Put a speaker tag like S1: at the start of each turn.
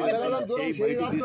S1: అడగాలం దూరం చేయాలి